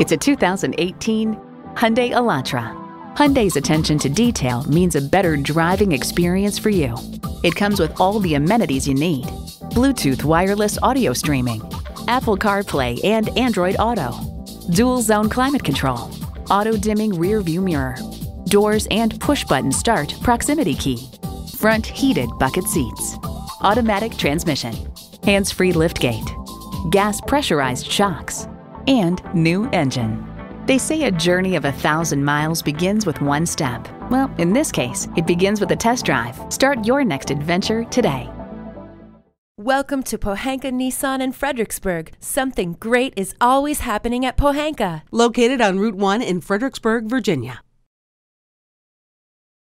It's a 2018 Hyundai Elantra. Hyundai's attention to detail means a better driving experience for you. It comes with all the amenities you need. Bluetooth wireless audio streaming, Apple CarPlay and Android Auto, dual zone climate control, auto dimming rear view mirror, doors and push button start proximity key, front heated bucket seats, automatic transmission, hands free lift gate, gas pressurized shocks, and new engine. They say a journey of a thousand miles begins with one step. Well, in this case, it begins with a test drive. Start your next adventure today. Welcome to Pohanka Nissan in Fredericksburg. Something great is always happening at Pohanka. Located on Route 1 in Fredericksburg, Virginia.